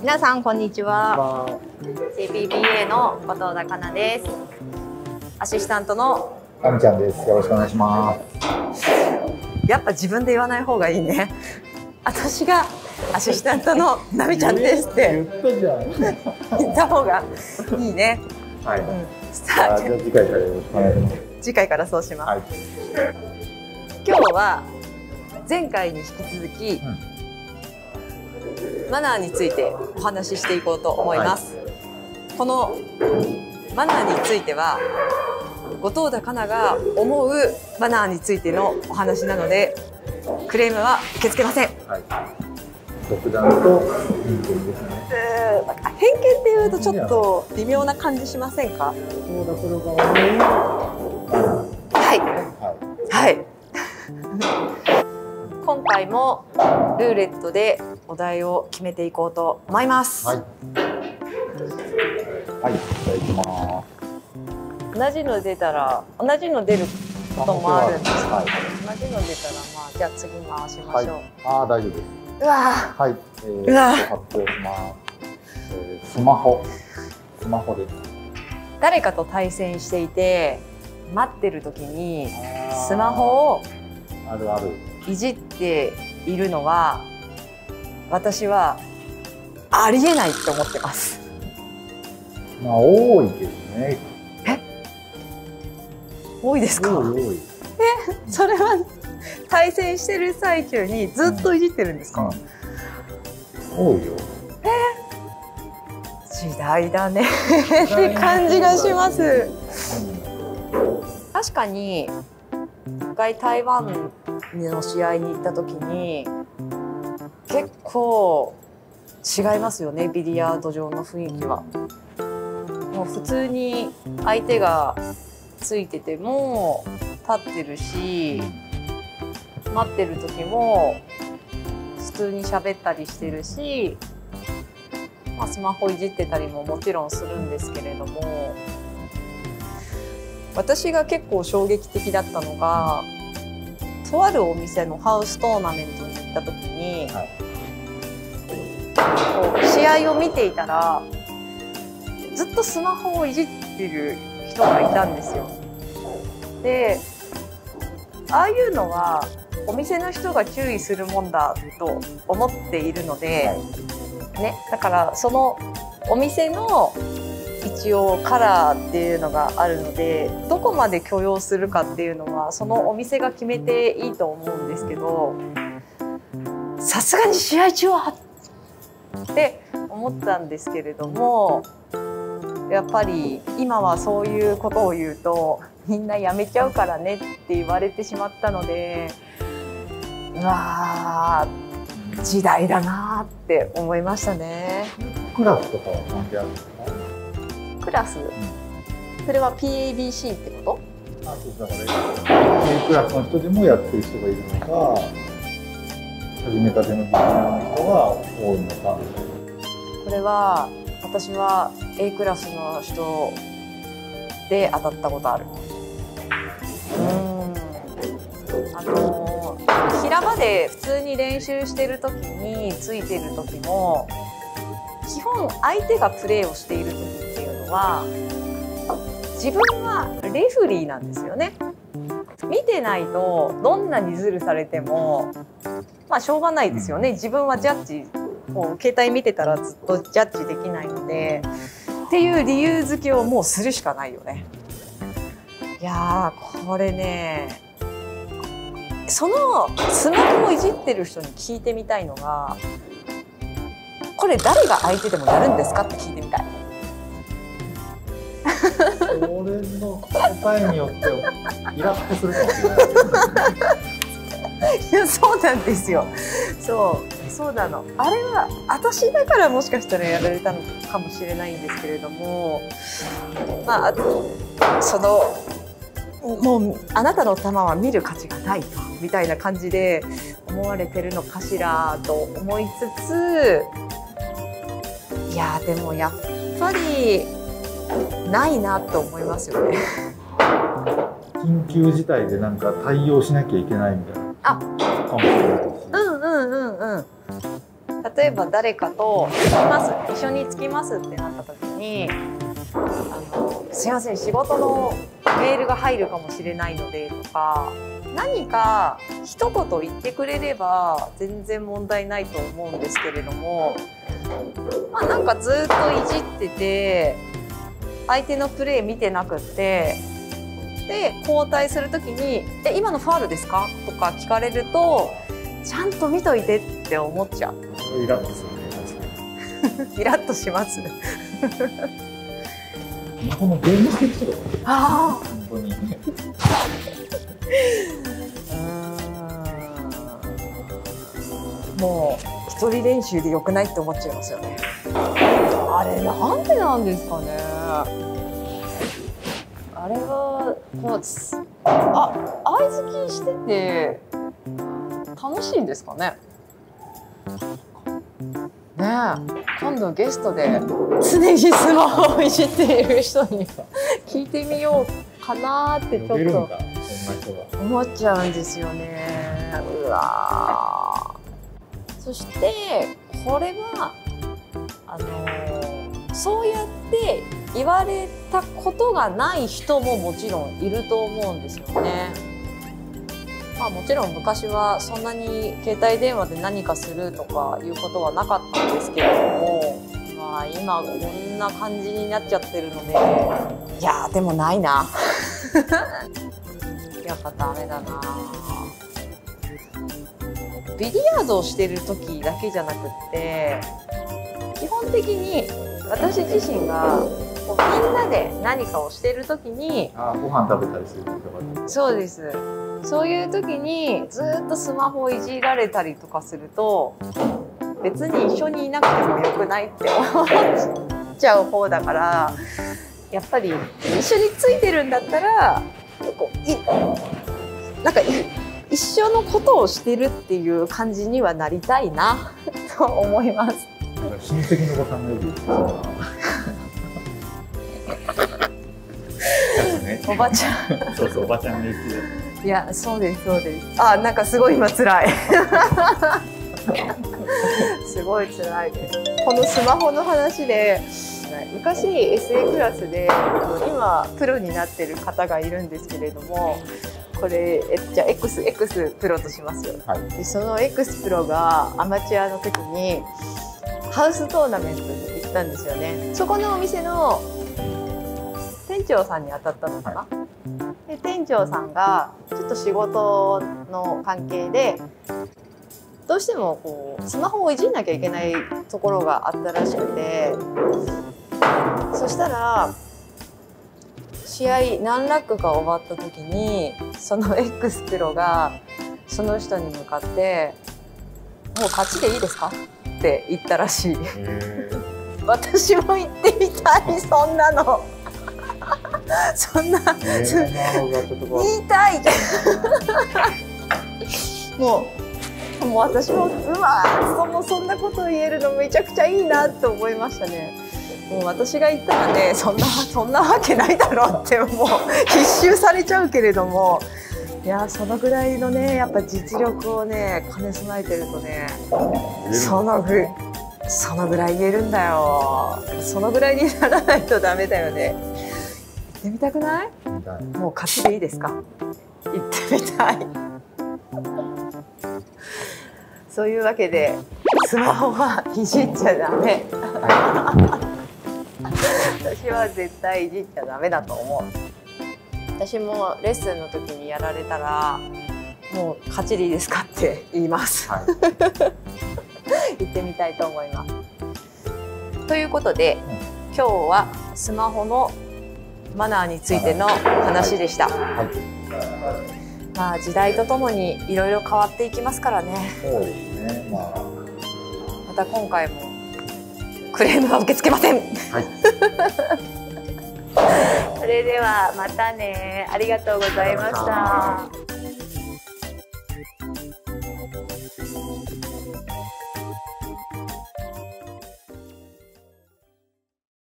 皆さんこんにちは CPBA の後藤田香奈ですアシスタントのあみちゃんです。よろしくお願いします。やっぱ自分で言わない方がいいね私がアシスタントのなみちゃんですって言ったじゃん。言った方がいいねはい。うんスじゃあ次回からよろしくお願いします。次回からそうします、はい。今日は前回に引き続き、マナーについてお話ししていこうと思います、このマナーについては後藤田香奈が思うマナーについてのお話なのでクレームは受け付けません。はい。独断と偏見ですね。偏見っていうとちょっと微妙な感じしませんか？はい回もルーレットでお題を決めていこうと思います、い。はい。はい。じゃあ行きます。同じの出たら同じの出ることもあるんですか、はい。同じの出たらまあじゃあ次回しまはいしょう、。ああ大丈夫です。うわはい。えー、うわ発表します。えー、スマホ。スマホです。ー誰かと対戦していて待ってる時にスマホをあるある。いじっているのは私はありえないと思ってます。まあ多いけどね。多いですか、多い多い。それは対戦してる最中にずっといじってるんですか、うん。多いよ。時代だね。って感じがします。確かに一回台湾の試合に行った時に結構違いますよねビリヤード場の雰囲気は。もう普通に相手がついてても立ってるし待ってる時も普通に喋ったりしてるし、まあ、スマホいじってたりももちろんするんですけれども私が結構衝撃的だったのがとあるお店のハウストーナメントに行った時に、はい試合を見ていたらずっとスマホをいじってる人がいたんですよ。でああいうのはお店の人が注意するもんだと思っているので、ね、だからそのお店の一応カラーっていうのがあるのでどこまで許容するかっていうのはそのお店が決めていいと思うんですけどさすがに試合中はって思ったんですけれどもやっぱり今はそういうことを言うとみんなやめちゃうからねって言われてしまったのでうわー時代だなって思いましたね。クラスとかは関係あるんですか？クラス。それは PABC ってこあそうだから A クラスの人でもやってる人がいるのか始めたてのビギナーの人が多いのか。とこれは私は A クラスの人で当たったことある。うん。あの平場で普通に練習してる時についてる時も基本相手がプレーをしている時は自分はレフリーなんですよね。見てないとどんなにズルされてもまあしょうがないですよね自分はジャッジこう携帯見てたらずっとジャッジできないのでっていう理由付けをもうするしかないよね。いやーこれねそのスマホをいじってる人に聞いてみたいのがこれ誰が相手でもやるんですかって聞いてみたい。それの答えによってイラッとするかもしれない。いやそうなんですよ。そう。そうなの。あれは私だからもしかしたらやられたのかもしれないんですけれどもまあそのもうあなたの球は見る価値がないとみたいな感じで思われてるのかしらと思いつついやでもやっぱりないなと思いますよね。自緊急事態でなんか対応しなきゃいけないみたいな。あ。かもしれないしうんうんうんうん。例えば誰かと「着きます一緒に着きます」ってなった時に「あのすいません仕事のメールが入るかもしれないので」とか何か一言言ってくれれば全然問題ないと思うんですけれどもまあなんかずっといじってて相手のプレー見てなくってで交代する時に「え今のファールですか?」とか聞かれるとちゃんと見といてって思っちゃう。イラッとするねイラッとします。このゲームしてる人があ本当に あ。もう一人練習で良くないって思っちゃいますよね。あれなんでなんですかね。あれはこうつあ相づきしてて楽しいんですかね。ねえ今度ゲストで常にスマホをいじっている人に聞いてみようかなってちょっと思っちゃうんですよね。うわーそしてこれはあのそうやって言われたことがない人ももちろんいると思うんですよね。まあもちろん昔はそんなに携帯電話で何かするとかいうことはなかったんですけれども、まあ今こんな感じになっちゃってるので、いやーでもないな。やっぱダメだなビリヤードをしてる時だけじゃなくって基本的に私自身がこうみんなで何かをしてる時にあご飯食べたりするとかそうですそういう時にずっとスマホをいじられたりとかすると別に一緒にいなくてもよくないって思っちゃう方だからやっぱり一緒についてるんだったらこういなんかい一緒のことをしてるっていう感じにはなりたいなと思います。親戚のおばさんがよく言ってたなねおばちゃん。そうそうおばちゃんが言ってたいやそうですそうです。あなんかすごい今辛い。すごい辛いです。このスマホの話で昔 SA クラスで今プロになってる方がいるんですけれどもこれえじゃあ XX プロとします。よはい。でその X プロがアマチュアの時にハウストーナメントに行ったんですよね。そこのお店の店長さんに当たったのかな、で店長さんがちょっと仕事の関係でどうしてもこうスマホをいじんなきゃいけないところがあったらしくてそしたら試合何ラックか終わった時にその X プロがその人に向かって「もう勝ちでいいですか?」って言ったらしい。へ私も言ってみたい そんなの。そんな。言いたい もうもう私もうわそのそんなこと言えるのめちゃくちゃいいなと思いましたね。もう私が言ったらねそんなそんなわけないだろうってもう必修されちゃうけれどもいやそのぐらいのねやっぱ実力をね兼ね備えてるとねそのぐそのぐらい言えるんだよ。そのぐらいにならないとダメだよね。行ってみたくない？もう勝ちでいいですか？行ってみたい。そういうわけでスマホはいじっちゃダメ。私は絶対いじっちゃダメだと思う私もレッスンの時にやられたらもう勝ちでいいですかって言います。はい。行ってみたいと思います。ということで、今日はスマホのマナーについての話でした、はい。まあ時代とともにいろいろ変わっていきますからね。そうですね。まあ。また今回もクレームは受け付けません。はい それではまたね。ありがとうございました。